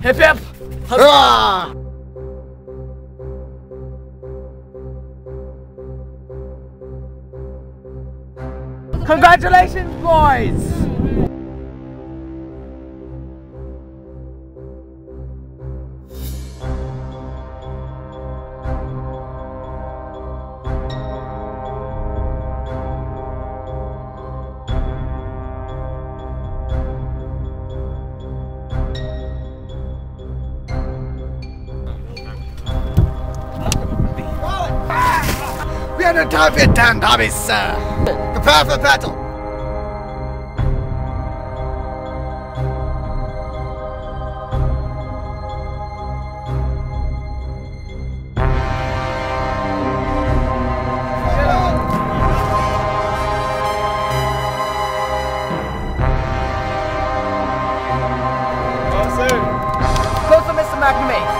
Hip hip! Hurrah! Congratulations, boys! Time for your damned hobbies, sir! Prepare for battle! Close to Mr. McNamee.